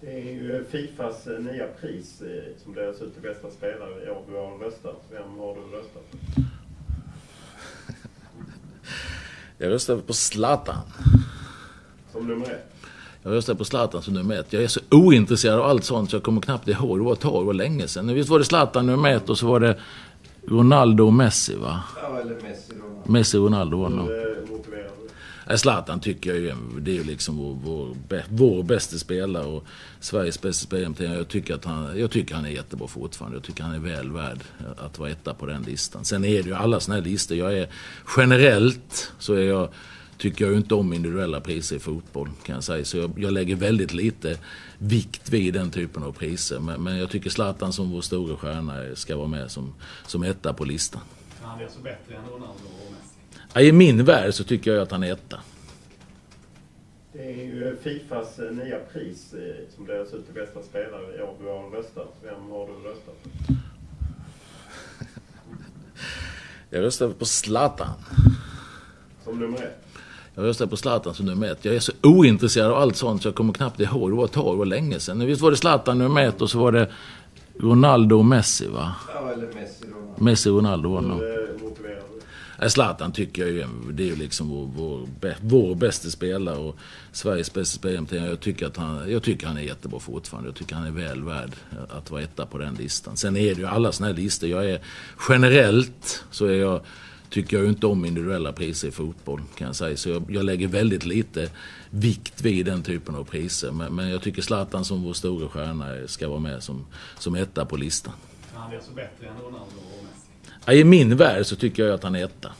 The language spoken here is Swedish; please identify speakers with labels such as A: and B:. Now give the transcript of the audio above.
A: Det är ju Fifas eh, nya pris eh, som delas ut till bästa spelare i år. Du har röstat. Vem har du röstat på?
B: Jag röstade på Zlatan.
A: Som nummer ett?
B: Jag röstade på Zlatan som nummer ett. Jag är så ointresserad av allt sånt så jag kommer knappt ihåg. Det var ett tag, det var länge sedan. Visst var det Zlatan nummer ett och så var det Ronaldo och Messi va?
A: Eller Messi då.
B: Messi och Ronaldo var nog.
A: Eh, du?
B: Nej, Zlatan tycker jag ju, det är ju liksom vår, vår, vår bästa spelare och Sveriges bästa spelare. Jag tycker att han, jag tycker han är jättebra fortfarande. Jag tycker han är väl värd att vara etta på den listan. Sen är det ju alla såna här listor. Jag är generellt så är jag, tycker jag inte om individuella priser i fotboll kan jag säga. Så jag, jag lägger väldigt lite vikt vid den typen av priser. Men, men jag tycker Zlatan som vår stora stjärna ska vara med som, som etta på listan.
C: Han är så bättre än Ronaldo och Messi.
B: I min värld så tycker jag att han är etta.
A: Det är ju Fifas eh, nya pris eh, som delas ut till bästa spelare i år. Du har röstat. Vem har du röstat på?
B: Jag röstade på Zlatan.
A: Som nummer ett?
B: Jag röstade på Zlatan som nummer ett. Jag är så ointresserad av allt sånt så jag kommer knappt ihåg. Det var ett tag, det var länge sedan. Visst var det Zlatan nummer ett och så var det Ronaldo och Messi va?
A: Ja, eller Messi då.
B: Messi och Ronaldo
A: eh?
B: Nej, Zlatan tycker jag ju, det är ju liksom vår, vår, vår bästa spelare och Sveriges bästa spelare. Jag tycker att han, jag tycker han är jättebra fortfarande. Jag tycker han är väl värd att vara etta på den listan. Sen är det ju alla såna här listor. Jag är generellt så är jag, tycker jag inte om individuella priser i fotboll kan jag säga. Så jag, jag lägger väldigt lite vikt vid den typen av priser. Men, men jag tycker Zlatan som vår stora stjärna ska vara med som, som etta på listan.
C: Han är så bättre än Ronaldo och Messi.
B: I min värld så tycker jag att han är etta.